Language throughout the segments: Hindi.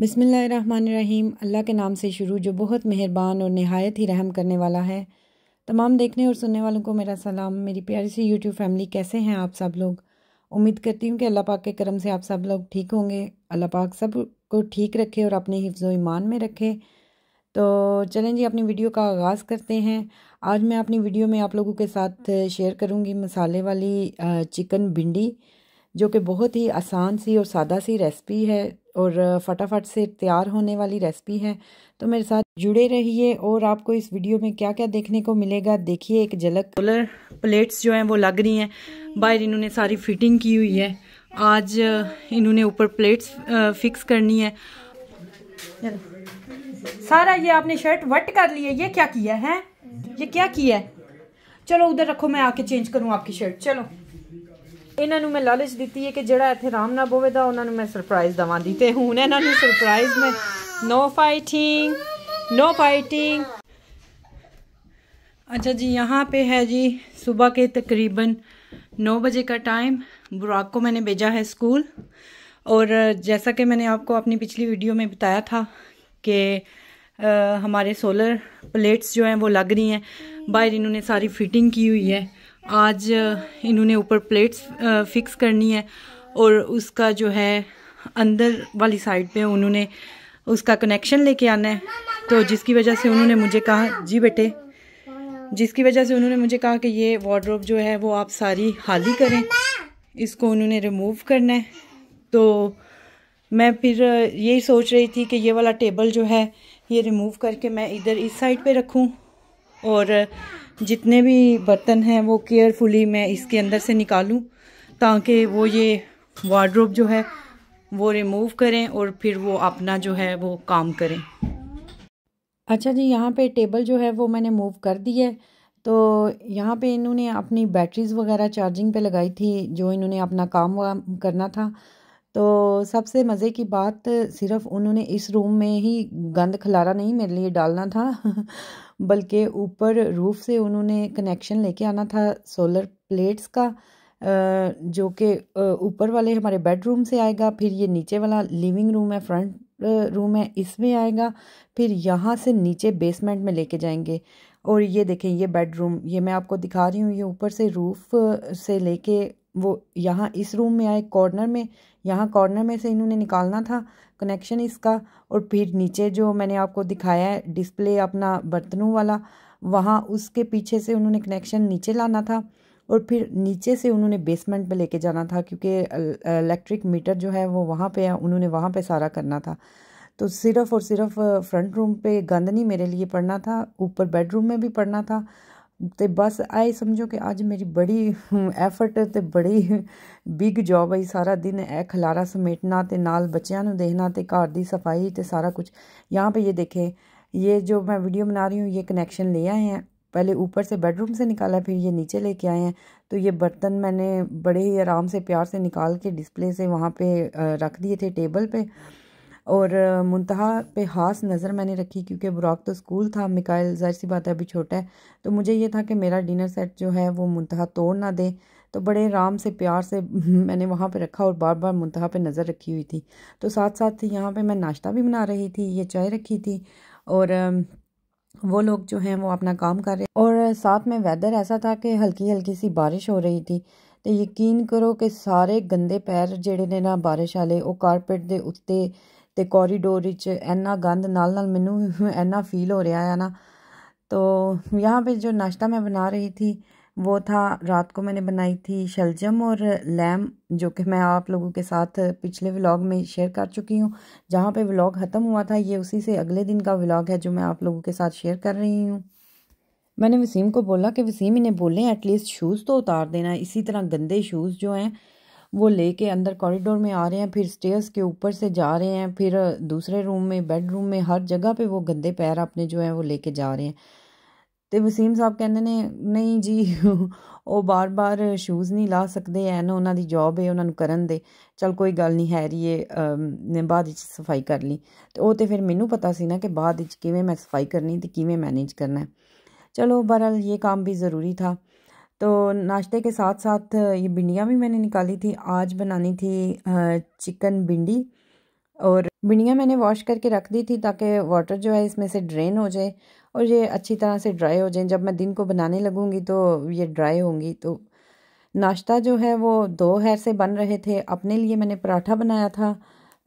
बिसमीम अल्लाह के नाम से शुरू जो बहुत मेहरबान और नहायत ही रहम करने वाला है। तमाम देखने और सुनने वालों को मेरा सलाम। मेरी प्यारी सी यूट्यूब फैमिली कैसे हैं आप सब लोग? उम्मीद करती हूँ कि अल्लाह पाक के करम से आप सब लोग ठीक होंगे। अल्लाह पाक सबको ठीक रखे और अपने हिफ्ज़ ईमान में रखे। तो चलें जी, अपनी वीडियो का आगाज़ करते हैं। आज मैं अपनी वीडियो में आप लोगों के साथ शेयर करूँगी मसाले वाली चिकन भिंडी, जो कि बहुत ही आसान सी और सादा सी रेसिपी है। और फटाफट से तैयार होने वाली रेसिपी है। तो मेरे साथ जुड़े रहिए और आपको इस वीडियो में क्या क्या देखने को मिलेगा, देखिए एक झलक। कलर प्लेट्स जो हैं वो लग रही हैं। बाहर इन्होंने सारी फिटिंग की हुई है। आज इन्होंने ऊपर प्लेट्स फिक्स करनी है। सारा ये आपने शर्ट वट कर लिया ये क्या किया है? ये क्या किया है? चलो उधर रखो, मैं आके चेंज करूँ आपकी शर्ट चलो। ਇਹਨਾਂ ਨੂੰ ਮੈਂ ਲਾਲਚ ਦਿੱਤੀ ਹੈ ਕਿ ਜਿਹੜਾ ਇੱਥੇ ਆਰਾਮ ਨਾਲ ਬੋਵੇਦਾ ਉਹਨਾਂ ਨੂੰ ਮੈਂ ਸਰਪ੍ਰਾਈਜ਼ ਦਵਾਂਦੀ ਤੇ ਹੁਣ ਇਹਨਾਂ ਨੂੰ ਸਰਪ੍ਰਾਈਜ਼ ਮੈਂ नो फाइटिंग नो फाइटिंग अच्छा जी यहाँ पे है जी सुबह के तकरीबन नौ बजे का टाइम बुराक को मैंने भेजा है स्कूल और जैसा कि मैंने आपको अपनी पिछली वीडियो में बताया था कि हमारे सोलर प्लेट्स जो हैं वो लग रही हैं बाहर इन्होंने सारी फिटिंग की हुई है आज इन्होंने ऊपर प्लेट्स फिक्स करनी है और उसका जो है, अंदर वाली साइड पे उन्होंने उसका कनेक्शन लेके आना है। तो जिसकी वजह से उन्होंने मुझे कहा, जी बेटे, जिसकी वजह से उन्होंने मुझे कहा कि ये वार्ड्रोब जो है वो आप सारी हाली करें, इसको उन्होंने रिमूव करना है। तो मैं फिर यही सोच रही थी कि ये वाला टेबल जो है, ये रिमूव करके मैं इधर इस साइड पे रखूँ और जितने भी बर्तन हैं वो केयरफुली मैं इसके अंदर से निकालूं ताकि वो ये वार्ड्रोब जो है वो रिमूव करें और फिर वो अपना जो है वो काम करें। अच्छा जी, यहाँ पे टेबल जो है वो मैंने मूव कर दी है। तो यहाँ पे इन्होंने अपनी बैटरीज़ वगैरह चार्जिंग पे लगाई थी, जो इन्होंने अपना काम करना था। तो सबसे मज़े की बात सिर्फ़ उन्होंने इस रूम में ही गंद खलारा नहीं मेरे लिए डालना था, बल्कि ऊपर रूफ से उन्होंने कनेक्शन लेके आना था सोलर प्लेट्स का जो कि ऊपर वाले हमारे बेडरूम से आएगा, फिर ये नीचे वाला लिविंग रूम है फ्रंट रूम है, इसमें आएगा, फिर यहाँ से नीचे बेसमेंट में लेके जाएँगे। और ये देखें, ये बेडरूम ये मैं आपको दिखा रही हूँ, ये ऊपर से रूफ से लेके वो यहाँ इस रूम में आए, कॉर्नर में। यहाँ कॉर्नर में से इन्होंने निकालना था कनेक्शन इसका और फिर नीचे जो मैंने आपको दिखाया है डिस्प्ले अपना बर्तनों वाला, वहाँ उसके पीछे से उन्होंने कनेक्शन नीचे लाना था और फिर नीचे से उन्होंने बेसमेंट में लेके जाना था क्योंकि इलेक्ट्रिक मीटर जो है वो वहाँ पे है, उन्होंने वहाँ पे सारा करना था। तो सिर्फ़ और सिर्फ़ फ्रंट रूम पे गंद नहीं मेरे लिए पड़ना था, ऊपर बेडरूम में भी पड़ना था ਤੇ ਬਸ ਆਈ ਸਮਝੋ ਕਿ ਅੱਜ ਮੇਰੀ ਬੜੀ ਐਫਰਟ ਤੇ ਬੜੀ ਬਿਗ ਜੌਬ ਹੈ ਸਾਰਾ ਦਿਨ ਇਹ ਖਲਾਰਾ ਸਮੇਟਣਾ ਤੇ ਨਾਲ ਬੱਚਿਆਂ ਨੂੰ ਦੇਖਣਾ ਤੇ ਘਰ ਦੀ ਸਫਾਈ ਤੇ ਸਾਰਾ कुछ यहाँ पे ये देखें ये जो मैं वीडियो बना रही हूँ ये कनेक्शन ले आए हैं पहले ऊपर से बेडरूम से निकाला फिर ये नीचे लेके आए हैं तो ये बर्तन मैंने बड़े ही आराम से प्यार से निकाल के डिस्प्ले से वहाँ पे रख दिए थे टेबल पे और मुंतहा पे हास नज़र मैंने रखी क्योंकि बुराक तो स्कूल था, मिकाइल ज़ाहिर सी बात है अभी छोटा है। तो मुझे ये था कि मेरा डिनर सेट जो है वो मुंतहा तोड़ ना दे। तो बड़े आराम से, प्यार से मैंने वहाँ पे रखा और बार बार मुंतहा पे नज़र रखी हुई थी। तो साथ साथ यहाँ पे मैं नाश्ता भी बना रही थी, ये चाय रखी थी और वो लोग जो हैं वो अपना काम कर रहे और साथ में वेदर ऐसा था कि हल्की हल्की सी बारिश हो रही थी। तो यकीन करो कि सारे गंदे पैर जेड़े ने ना बारिश वाले वो कारपेट के उत्ते ਤੇ कॉरिडोर इन्ना गंद नाल नाल मैनू इन्ना फील हो रहा है ना तो यहाँ पे जो नाश्ता मैं बना रही थी वो था रात को मैंने बनाई थी शलजम और लैम जो कि मैं आप लोगों के साथ पिछले व्लॉग में शेयर कर चुकी हूँ जहाँ पे व्लॉग ख़त्म हुआ था ये उसी से अगले दिन का व्लॉग है जो मैं आप लोगों के साथ शेयर कर रही हूँ मैंने वसीम को बोला कि वसीम इन्हें बोलें एटलीस्ट शूज़ तो उतार देना इसी तरह गंदे शूज़ जो हैं वो लेके अंदर कॉरिडोर में आ रहे हैं फिर स्टेयर्स के ऊपर से जा रहे हैं फिर दूसरे रूम में बेडरूम में हर जगह पे वो गंदे पैर अपने जो हैं वो लेके जा रहे हैं ਤੇ ਵਸੀਮ ਸਾਹਿਬ ਕਹਿੰਦੇ ਨੇ ਨਹੀਂ ਜੀ ਉਹ ਬਾਰ-ਬਾਰ ਸ਼ੂਜ਼ ਨਹੀਂ ਲਾ ਸਕਦੇ ਐ ਨਾ ਉਹਨਾਂ ਦੀ ਜੌਬ ਹੈ ਉਹਨਾਂ ਨੂੰ ਕਰਨ ਦੇ ਚਲ ਕੋਈ ਗੱਲ ਨਹੀਂ ਹੈ ਰੀਏ ਨੇ ਬਾਅਦ ਵਿੱਚ ਸਫਾਈ ਕਰ ਲਈ ਤੇ ਉਹ ਤੇ ਫਿਰ ਮੈਨੂੰ ਪਤਾ ਸੀ ਨਾ ਕਿ ਬਾਅਦ ਵਿੱਚ ਕਿਵੇਂ ਮੈਂ ਸਫਾਈ ਕਰਨੀ ਤੇ ਕਿਵੇਂ ਮੈਨੇਜ ਕਰਨਾ ਚਲੋ ਬਹਰਲ ਇਹ ਕੰਮ ਵੀ ਜ਼ਰੂਰੀ ਥਾ तो नाश्ते के साथ साथ ये भिंडियाँ भी मैंने निकाली थी। आज बनानी थी चिकन भिंडी। और भिंडियाँ मैंने वॉश करके रख दी थी ताकि वाटर जो है इसमें से ड्रेन हो जाए और ये अच्छी तरह से ड्राई हो जाए। जब मैं दिन को बनाने लगूँगी तो ये ड्राई होंगी। तो नाश्ता जो है वो दो हैर से बन रहे थे। अपने लिए मैंने पराठा बनाया था।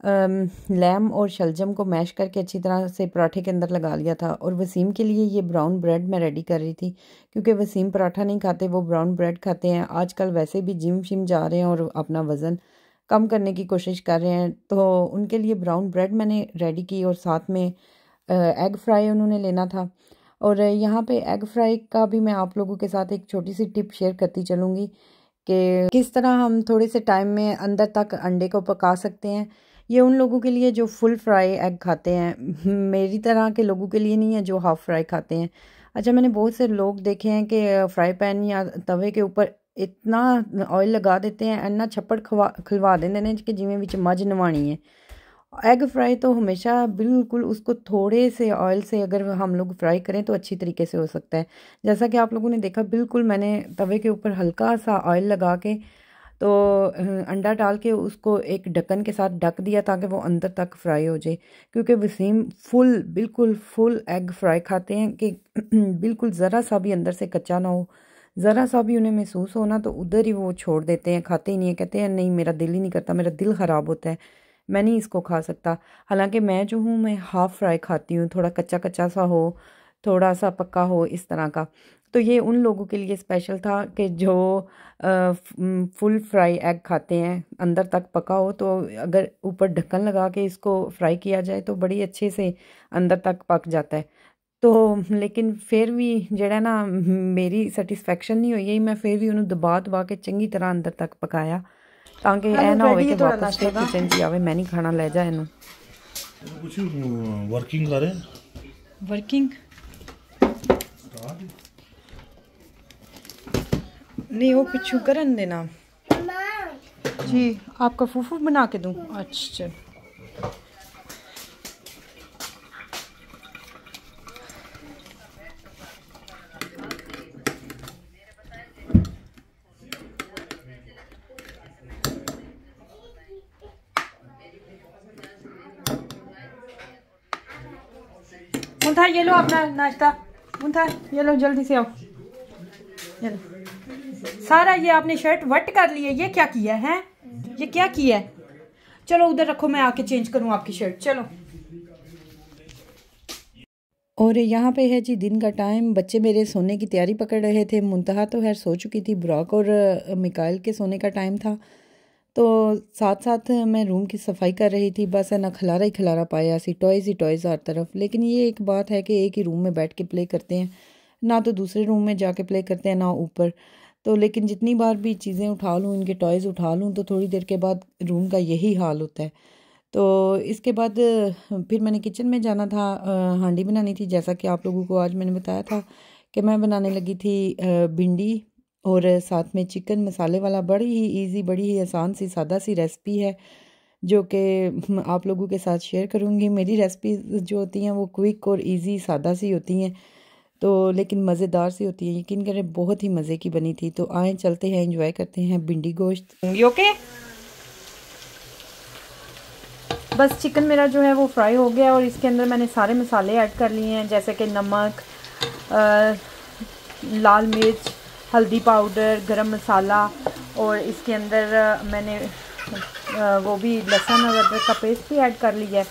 लैम और शलजम को मैश करके अच्छी तरह से पराठे के अंदर लगा लिया था और वसीम के लिए ये ब्राउन ब्रेड मैं रेडी कर रही थी, क्योंकि वसीम पराठा नहीं खाते, वो ब्राउन ब्रेड खाते हैं। आजकल वैसे भी जिम शिम जा रहे हैं और अपना वज़न कम करने की कोशिश कर रहे हैं। तो उनके लिए ब्राउन ब्रेड मैंने रेडी की और साथ में एग फ्राई उन्होंने लेना था। और यहाँ पे एग फ्राई का भी मैं आप लोगों के साथ एक छोटी सी टिप शेयर करती चलूँगी कि किस तरह हम थोड़े से टाइम में अंदर तक अंडे को पका सकते हैं। ये उन लोगों के लिए जो फुल फ्राई एग खाते हैं, मेरी तरह के लोगों के लिए नहीं है जो हाफ़ फ्राई खाते हैं। अच्छा मैंने बहुत से लोग देखे हैं कि फ्राई पैन या तवे के ऊपर इतना ऑयल लगा देते हैं इन्ना छप्पड़ खवा, खिलवा देते हैं कि जिमें बिच मज नवानी है। एग फ्राई तो हमेशा बिल्कुल उसको थोड़े से ऑयल से अगर हम लोग फ्राई करें तो अच्छी तरीके से हो सकता है। जैसा कि आप लोगों ने देखा, बिल्कुल मैंने तवे के ऊपर हल्का सा ऑयल लगा के तो अंडा डाल के उसको एक ढक्कन के साथ ढक दिया ताकि वो अंदर तक फ्राई हो जाए। क्योंकि वसीम फुल, बिल्कुल फुल एग फ्राई खाते हैं कि बिल्कुल ज़रा सा भी अंदर से कच्चा ना हो। ज़रा सा भी उन्हें महसूस होना तो उधर ही वो छोड़ देते हैं, खाते ही नहीं है। कहते हैं, नहीं, मेरा दिल ही नहीं करता, मेरा दिल ख़राब होता है, मैं नहीं इसको खा सकता। हालाँकि मैं जो हूँ, मैं हाफ़ फ्राई खाती हूँ, थोड़ा कच्चा कच्चा सा हो, थोड़ा सा पक्का हो, इस तरह का। तो ये उन लोगों के लिए स्पेशल था कि जो फुल फ्राई एग खाते हैं अंदर तक पका हो तो अगर ऊपर ढक्कन लगा के इसको फ्राई किया जाए तो बड़ी अच्छे से अंदर तक पक जाता है। तो लेकिन फिर भी जड़ा ना मेरी सेटिस्फैक्शन नहीं हुई मैं फिर भी उन्होंने दबा दबा के चंगी तरह अंदर तक पकाया ताकि ए ना हो कि वापस फिर किचन च आवे मैं नहीं खाना ले जा इनू कुछ वर्किंग करे वर्किंग नहीं, वो पिछू करन देना। जी, आपका फूफू बना के दूँ? अच्छा। मुंथा, ये लो अपना नाश्ता। मुंथा, ये लो, जल्दी से आओ। ये सारा ये आपने शर्ट वट कर लिया ये क्या किया है? ये क्या किया चलो उधर रखो, मैं आके चेंज करूँ आपकी शर्ट चलो। और यहाँ पे है जी, दिन का टाइम बच्चे मेरे सोने की तैयारी पकड़ रहे थे। मुंतहा तो खैर सो चुकी थी ब्रॉक और मिकाइल के सोने का टाइम था। तो साथ साथ मैं रूम की सफ़ाई कर रही थी। बस है ना, खलारा ही खलारा पाया सी टॉयज़ ही टॉयज़ हर तरफ़। लेकिन ये एक बात है कि एक ही रूम में बैठ के प्ले करते हैं। ना तो दूसरे रूम में जाके प्ले करते हैं, ना ऊपर। तो लेकिन जितनी बार भी चीज़ें उठा लूँ, इनके टॉयज़ उठा लूँ तो थोड़ी देर के बाद रूम का यही हाल होता है। तो इसके बाद, फिर मैंने किचन में जाना था हांडी बनानी थी, जैसा कि आप लोगों को आज मैंने बताया था कि मैं बनाने लगी थी भिंडी और साथ में चिकन मसाले वाला। बड़ी ही इजी बड़ी ही आसान सी, सादा सी रेसिपी है, जो कि आप लोगों के साथ शेयर करूँगी। मेरी रेसिपी जो होती हैं, वो क्विक और इजी सादा सी होती हैं। तो लेकिन मज़ेदार सी होती है। यकीन करें बहुत ही मज़े की बनी थी। तो आए चलते हैं एंजॉय करते हैं भिंडी गोश्त। ओके बस चिकन मेरा जो है वो फ्राई हो गया और इसके अंदर मैंने सारे मसाले ऐड कर लिए हैं जैसे कि नमक आ, लाल मिर्च हल्दी पाउडर गरम मसाला और इसके अंदर मैंने वो भी लहसुन और अदरक का पेस्ट भी ऐड कर लिया है।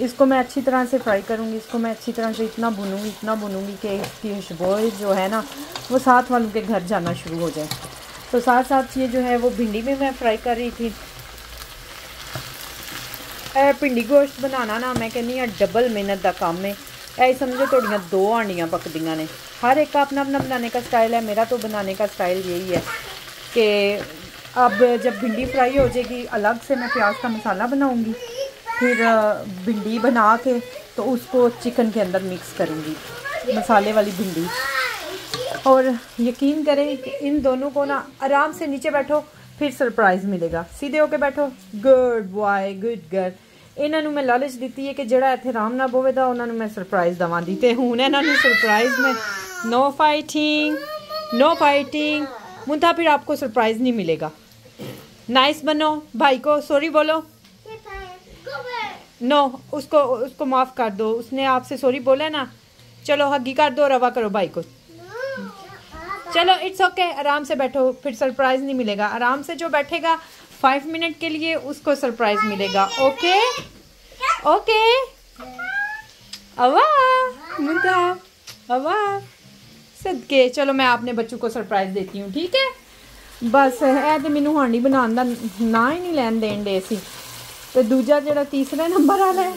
इसको मैं अच्छी तरह से फ्राई करूँगी, इसको मैं अच्छी तरह से इतना भूनूँगी इतना भूनूँगी कि इसकी खुशबू जो है ना, वो साथ वालों के घर जाना शुरू हो जाए। तो साथ साथ ये जो है, वो भिंडी में मैं फ्राई कर रही थी। भिंडी गोश्त बनाना ना, मैं कहनी हाँ डबल मेहनत का काम है। ऐ, समझो थोड़ियाँ दो आंडियाँ पकदियाँ ने। हर एक का अपना अपना बनाने का स्टाइल है, मेरा तो बनाने का स्टाइल यही है कि अब जब भिंडी फ्राई हो जाएगी, अलग से मैं प्याज का मसाला बनाऊँगी। फिर भिंडी बना के तो उसको चिकन के अंदर मिक्स करूँगी मसाले वाली भिंडी और यकीन करें कि इन दोनों को ना आराम से नीचे बैठो फिर सरप्राइज़ मिलेगा सीधे होके बैठो गुड बॉय गुड गर्ल ਇਹਨਾਂ मैं लालच दी है कि जड़ा इतने आराम ना बोवेगा उन्होंने मैं सरप्राइज़ दवांगी तो हूँ इन्होंने सरप्राइज़ में नो फाइटिंग नो फाइटिंग मुंता फिर आपको सरप्राइज़ नहीं मिलेगा नाइस बनो भाई को सॉरी बोलो नो उसको उसको माफ़ कर दो। उसने आपसे सॉरी बोला ना चलो हगी कर दो रवा करो भाई को। चलो इट्स ओके okay, आराम से बैठो फिर सरप्राइज़ नहीं मिलेगा। आराम से जो बैठेगा फाइव मिनट के लिए उसको सरप्राइज़ मिलेगा। ओके ओके अवा मुंदा अवा सदके। चलो मैं अपने बच्चों को सरप्राइज़ देती हूँ ठीक है? बस है तो मैनू हांडी बनाने का ना ही नहीं लैन देन दे सी ਤੇ ਦੂਜਾ ਜਿਹੜਾ ਤੀਸਰੇ ਨੰਬਰ ਵਾਲਾ ਹੈ,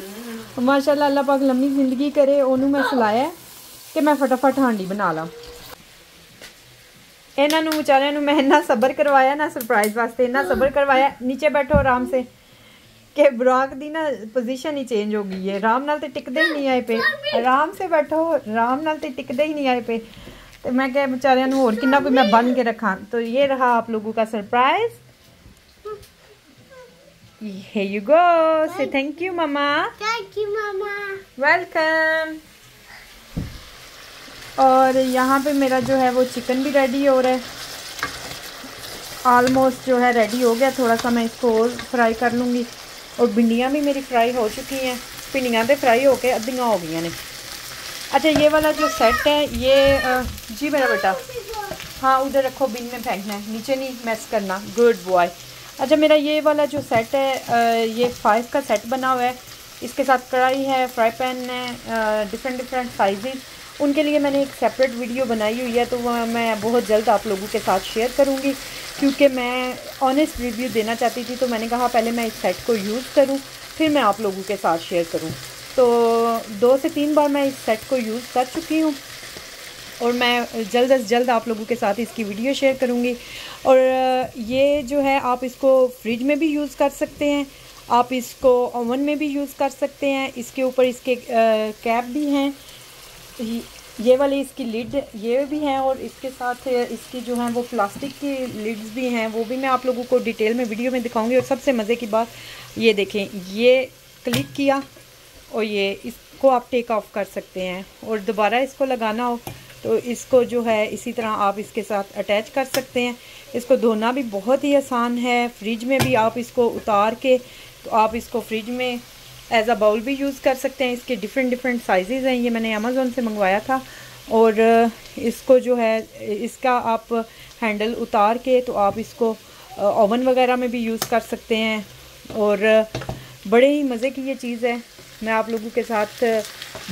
ਮਾਸ਼ਾਅੱਲਾ ਅੱਲਾਹ ਪਾਕ ਲੰਮੀ ਜ਼ਿੰਦਗੀ ਕਰੇ, ਉਹਨੂੰ ਮੈਂ ਸਲਾਇਆ ਕਿ ਮੈਂ ਫਟਾਫਟ ਹਾਂਡੀ ਬਣਾ ਲਾਂ। ਇਹਨਾਂ ਨੂੰ ਵਿਚਾਰਿਆਂ ਨੂੰ ਮੈਂ ਇੰਨਾ ਸਬਰ ਕਰਵਾਇਆ, ਨਾ ਸਰਪ੍ਰਾਈਜ਼ ਵਾਸਤੇ, ਇੰਨਾ ਸਬਰ ਕਰਵਾਇਆ, ਨੀਚੇ ਬੈਠੋ ਆਰਾਮ ਸੇ, ਕਿ ਬਰਾਕ ਦੀ ਨਾ ਪੋਜੀਸ਼ਨ ਹੀ ਚੇਂਜ ਹੋ ਗਈ ਹੈ। ਆਰਾਮ ਨਾਲ ਤੇ ਟਿਕਦੇ ਹੀ ਨਹੀਂ ਆਏ ਪਏ। ਆਰਾਮ ਸੇ ਬੈਠੋ, ਆਰਾਮ ਨਾਲ ਤੇ ਟਿਕਦੇ ਹੀ ਨਹੀਂ ਆਏ ਪਏ। ਤੇ ਮੈਂ ਕਿਹਾ ਵਿਚਾਰਿਆਂ ਨੂੰ ਹੋਰ ਕਿੰਨਾ ਕੋਈ ਮੈਂ ਬੰਨ ਕੇ ਰੱਖਾਂ। ਤਾਂ ਇਹ ਰਹਾ ਆਪ ਲੋਗੋਂ ਦਾ surprise Here you go. Thank Say thank you, Mama. Thank you, Mama. Welcome. और यहाँ पे मेरा जो है वो चिकन भी रेडी हो रहा है। ऑलमोस्ट जो है रेडी हो गया। थोड़ा सा मैं इसको और फ्राई कर लूँगी। और भिंडियाँ भी मेरी फ्राई हो चुकी हैं। भिंडियाँ तो फ्राई हो के अद्धियाँ हो गई ने अच्छा ये वाला जो सेट है ये जी मेरा बेटा। हाँ उधर रखो बिन में फेंकना है। नीचे नहीं मैस करना। गुड बॉय अच्छा मेरा ये वाला जो सेट है ये फाइव का सेट बना हुआ है। इसके साथ कढ़ाई है फ्राई पैन है डिफरेंट डिफरेंट साइजेज़ उनके लिए मैंने एक सेपरेट वीडियो बनाई हुई है तो वह मैं बहुत जल्द आप लोगों के साथ शेयर करूँगी। क्योंकि मैं ऑनेस्ट रिव्यू देना चाहती थी तो मैंने कहा पहले मैं इस सेट को यूज़ करूँ, फिर मैं आप लोगों के साथ शेयर करूँ। तो दो से तीन बार मैं इस सेट को यूज़ कर चुकी हूँ। और मैं जल्द अज जल्द आप लोगों के साथ इसकी वीडियो शेयर करूँगी। और ये जो है, आप इसको फ्रिज में भी यूज़ कर सकते हैं, आप इसको ओवन में भी यूज़ कर सकते हैं, इसके ऊपर इसके कैप भी हैं ये वाली इसकी लिड, ये भी हैं, और इसके साथ इसकी जो है, वो प्लास्टिक की लिड्स भी हैं, वो भी मैं आप लोगों को डिटेल में वीडियो में दिखाऊँगी। और सबसे मज़े की बात, ये देखें, ये क्लिक किया, और ये इसको आप टेक ऑफ़ कर सकते हैं, और दोबारा इसको लगाना हो तो इसको जो है, इसी तरह आप इसके साथ अटैच कर सकते हैं। इसको धोना भी बहुत ही आसान है। फ्रिज में भी आप इसको उतार के तो आप इसको फ्रिज में एज अ बाउल भी यूज़ कर सकते हैं। इसके डिफरेंट डिफरेंट साइजेज़ हैं। ये मैंने अमेज़ोन से मंगवाया था। और इसको जो है, इसका आप हैंडल उतार के तो आप इसको ओवन वगैरह में भी यूज़ कर सकते हैं। और बड़े ही मज़े की ये चीज़ है। मैं आप लोगों के साथ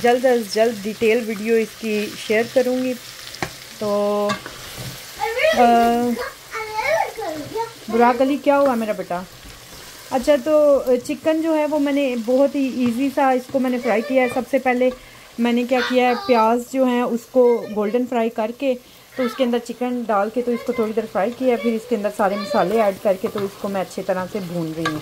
जल्द अज जल्द डिटेल वीडियो इसकी शेयर करूँगी। तो बुरा गली क्या हुआ मेरा बेटा? अच्छा तो चिकन जो है वो मैंने बहुत ही इजी सा इसको मैंने फ्राई किया है। सबसे पहले मैंने क्या किया है प्याज जो है उसको गोल्डन फ्राई करके तो उसके अंदर चिकन डाल के तो इसको थोड़ी देर फ्राई किया फिर इसके अंदर सारे मसाले ऐड करके तो इसको मैं अच्छी तरह से भून रही हूँ।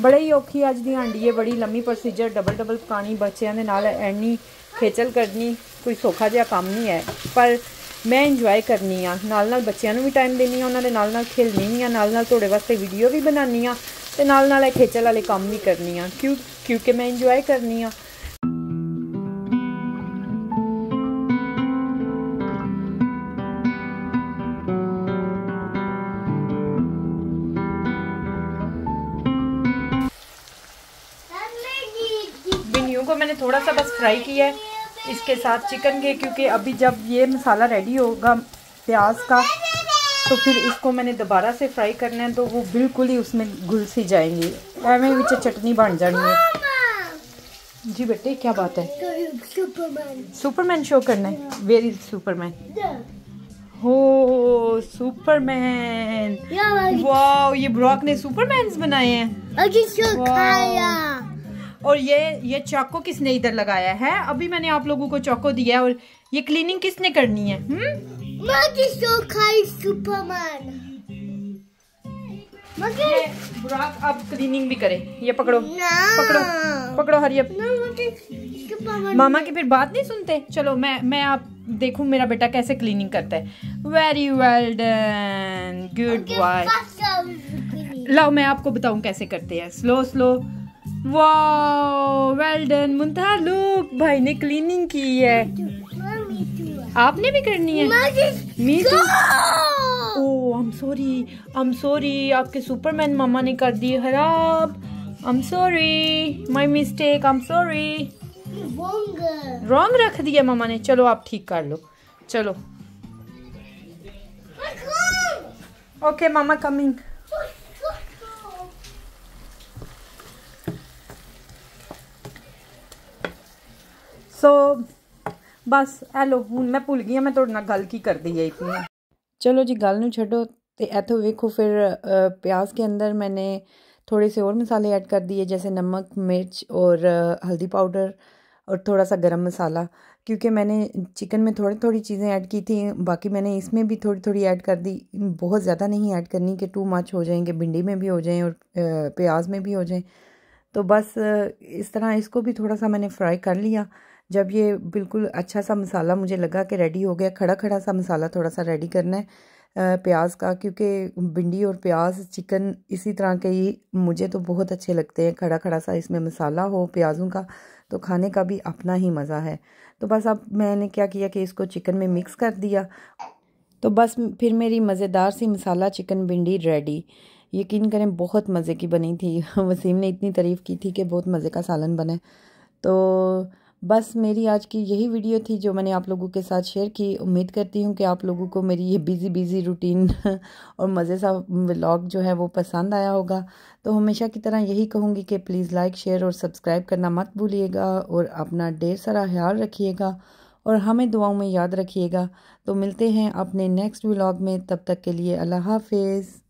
बड़े ही औखी अज की हांडी है बड़ी लंबी प्रोसीजर डबल डबल पकानी बच्चों के नाल एनी खेचल करनी कोई सौखा जहा काम नहीं है पर मैं इंजॉय करनी हाँ नाल नाल बच्चों भी टाइम देनी हाँ उन्होंने नाल नाल खेलनी भी हाँ नाल नाल थोड़े वास्ते वीडियो भी बनानी हाँ तो नाल नाल खेचल वाले काम भी करनी हाँ क्यों क्योंकि मैं इंजॉय करनी हाँ को फ्राई किया है इसके साथ चिकन के क्योंकि अभी जब ये मसाला रेडी होगा प्याज का तो फिर इसको मैंने दोबारा से फ्राई करना है तो वो बिल्कुल ही उसमें घुल सी जाएँगी। एवं बिच चटनी बन जानी है। जी बेटे क्या बात है? सुपरमैन सुपरमैन शो करना है। वेर इज़ सुपरमैन हो सुपरमैन वाह ये ब्रॉक ने सुपरमैन बनाए हैं। और ये ये चौको किसने इधर लगाया है? अभी मैंने आप लोगों को चौको दिया और ये क्लीनिंग किसने करनी है? हम्म? सुपरमैन बुराक अब क्लीनिंग भी करे। ये पकड़ो। पकड़ो। पकड़ो हरियप मामा की फिर बात नहीं सुनते? चलो मैं मैं आप देखूँ मेरा बेटा कैसे क्लीनिंग करता है। Very well done good boy लाओ मैं आपको बताऊँ कैसे करते हैं। स्लो स्लो वाह वेल डन मुंतहा लुक भाई ने क्लीनिंग की है आपने भी करनी है me too oh I am sorry I am sorry आपके सुपरमैन मामा ने कर दिए खराब I'm sorry. My mistake. I'm sorry. Wrong. Wrong रख दिया मामा ने चलो आप ठीक कर लो चलो ओके मामा कमिंग ਸੋ ਬਸ ਇਹ ਲੋ ਹੁਣ ਮੈਂ ਭੁੱਲ ਗਈ ਹਾਂ ਮੈਂ ਤੁਹਾਡੇ ਨਾਲ ਗੱਲ ਕੀ ਕਰਦੀ ਹੈ ਇਤਨੀ चलो जी गल छो तो इतो वेखो फिर प्याज के अंदर मैंने थोड़े से और मसाले ऐड कर दिए जैसे नमक मिर्च और हल्दी पाउडर और थोड़ा सा गरम मसाला क्योंकि मैंने चिकन में थोड़ी थोड़ी चीज़ें ऐड की थी बाकी मैंने इसमें भी थोड़ी थोड़ी ऐड कर दी बहुत ज़्यादा नहीं ऐड करनी कि टू मच हो जाएंगे भिंडी में भी हो जाएं और प्याज में भी हो जाएं तो बस इस तरह इसको भी थोड़ा सा मैंने फ्राई कर लिया जब ये बिल्कुल अच्छा सा मसाला मुझे लगा कि रेडी हो गया, खड़ा खड़ा सा मसाला थोड़ा सा रेडी करना है प्याज का, क्योंकि भिंडी और प्याज, चिकन इसी तरह के ही मुझे तो बहुत अच्छे लगते हैं, खड़ा खड़ा सा इसमें मसाला हो प्याज़ों का तो खाने का भी अपना ही मज़ा है। तो बस अब मैंने क्या किया कि इसको चिकन में मिक्स कर दिया। तो बस फिर मेरी मज़ेदार सी मसाला चिकन भिंडी रेडी यकीन करें, बहुत मज़े की बनी थी। वसीम ने इतनी तारीफ़ की थी कि बहुत मज़े का सालन बने तो बस मेरी आज की यही वीडियो थी जो मैंने आप लोगों के साथ शेयर की। उम्मीद करती हूँ कि आप लोगों को मेरी ये बिज़ी बिज़ी रूटीन और मज़े सा व्लॉग जो है वो पसंद आया होगा। तो हमेशा की तरह यही कहूँगी कि प्लीज़ लाइक शेयर और सब्सक्राइब करना मत भूलिएगा और अपना ढेर सारा ख्याल रखिएगा और हमें दुआओं में याद रखिएगा। तो मिलते हैं अपने नेक्स्ट व्लॉग में। तब तक के लिए अल्लाह हाफिज़।